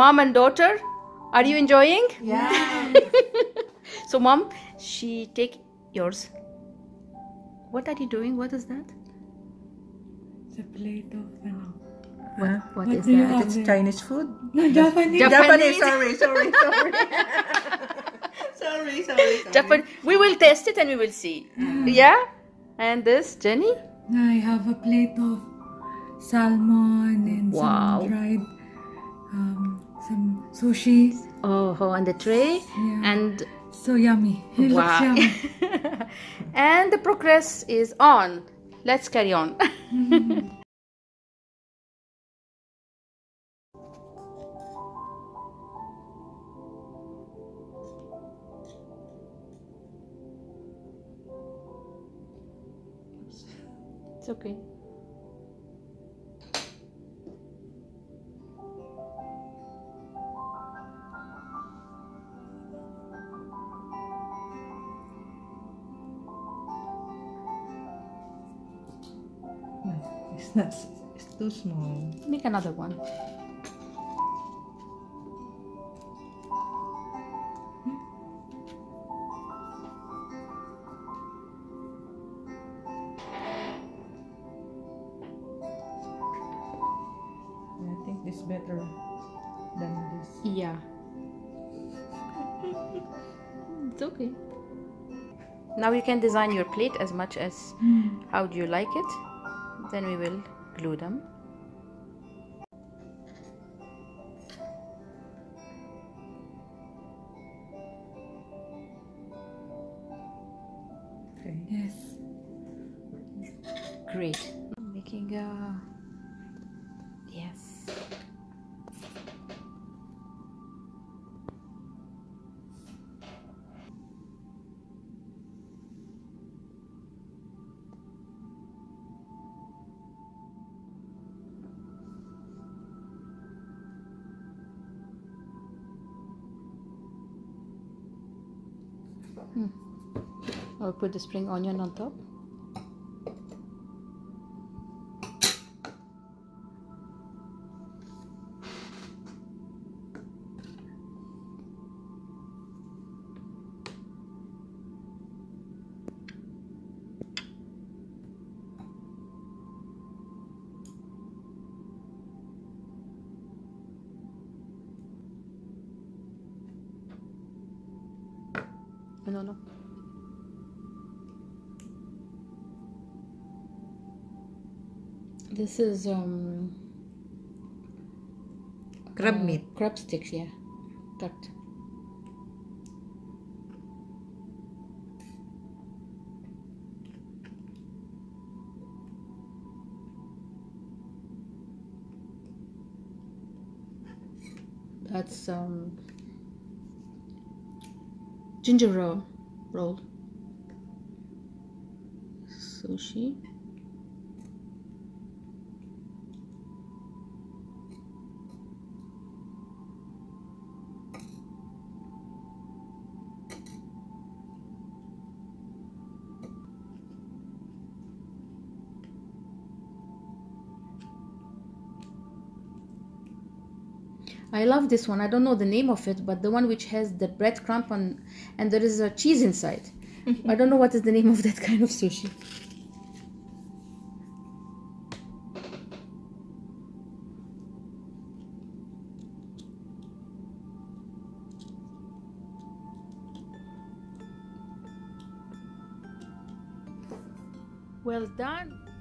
Mom and daughter, are you enjoying? Yeah. So, mom, she take yours. What are you doing? What is that? It's a plate of ano. What, what What is do that? It's there? Chinese food. No, Japanese. Japanese. Japanese. Sorry, sorry, sorry. sorry, sorry, sorry. Japan. We will test it and we will see. Yeah. And this, Jenny. I have a plate of salmon and Wow. some dried some sushi. Oh, oh, on the tray. Yeah. And So yummy. It looks wow. yummy. and the progress is on. Let's carry on. it's okay. It's not. It's too small. Make another one. Hmm? I think this better than this. Yeah. it's okay. Now you can design your plate as much as hmm. how do you like it. Then we will glue them. Hmm. I'll put the spring onion on top. No, no. This is um Crab uh, meat. Crab sticks, yeah. Cut. That's um ginger roll roll. Sushi. I love this one. I don't know the name of it, but the one which has the breadcrumb on, and there is a cheese inside. I don't know what is the name of that kind of sushi. Well done.